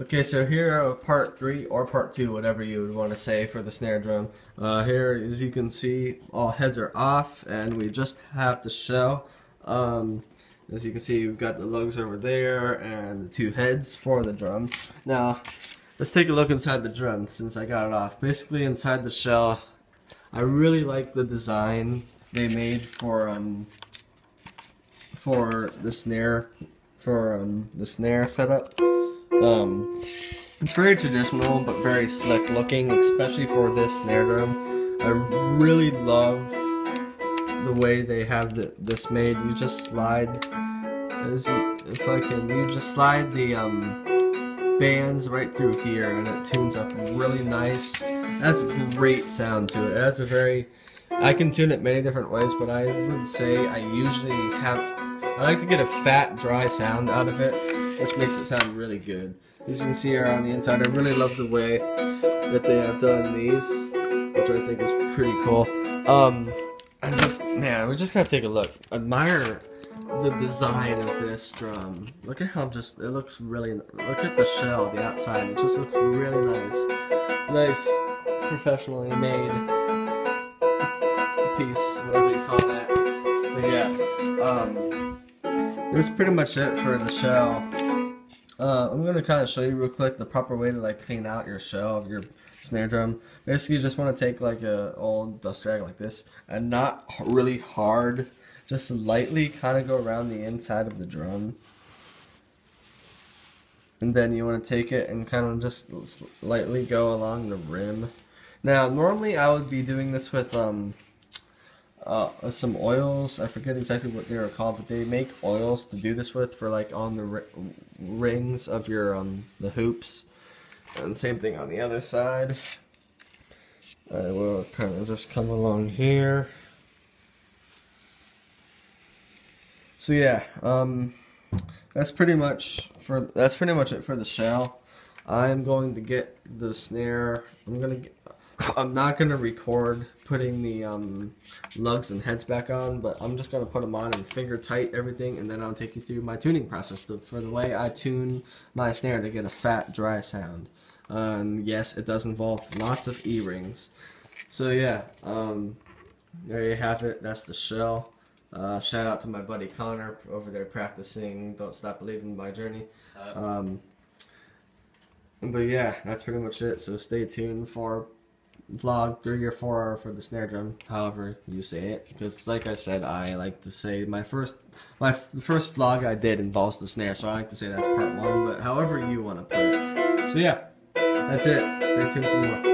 Okay, so here are part three or part two, whatever you would want to say for the snare drum. Uh, here, as you can see, all heads are off, and we just have the shell. Um, as you can see, we've got the lugs over there and the two heads for the drum. Now, let's take a look inside the drum since I got it off. Basically, inside the shell, I really like the design they made for um, for the snare for um, the snare setup. Um, it's very traditional but very slick looking, especially for this snare drum. I really love the way they have the, this made. You just slide, as you, if I can, you just slide the um, bands right through here and it tunes up really nice. It has a great sound to it. It has a very, I can tune it many different ways, but I would say I usually have, I like to get a fat, dry sound out of it, which makes it sound really good. As you can see here on the inside, I really love the way that they have done these, which I think is pretty cool. Um, I just, man, we just gotta take a look. Admire the design of this drum. Look at how just, it looks really, look at the shell, the outside, it just looks really nice. Nice, professionally made piece, whatever you call that. But yeah, um, that's pretty much it for the shell. Uh, I'm gonna kind of show you real quick the proper way to like clean out your shell of your snare drum. Basically, you just want to take like a old dust rag like this and not really hard, just lightly kind of go around the inside of the drum. And then you want to take it and kind of just lightly go along the rim. Now, normally I would be doing this with um, uh, some oils. I forget exactly what they are called, but they make oils to do this with for like on the ri rings of your um the hoops. And same thing on the other side. I will kind of just come along here. So yeah, um, that's pretty much for that's pretty much it for the shell. I'm going to get the snare. I'm gonna get, I'm not gonna record putting the um, lugs and heads back on, but I'm just gonna put them on and finger tight everything, and then I'll take you through my tuning process for the way I tune my snare to get a fat, dry sound. Um, yes, it does involve lots of E-rings. So yeah, um, there you have it. That's the shell. Uh, shout out to my buddy Connor over there practicing Don't Stop Believing My Journey. Um, but yeah, that's pretty much it. So stay tuned for vlog three or four for the snare drum, however you say it. Because like I said, I like to say my first my first vlog I did involves the snare, so I like to say that's part one. But however you want to put it. So yeah, that's it. Stay tuned for more.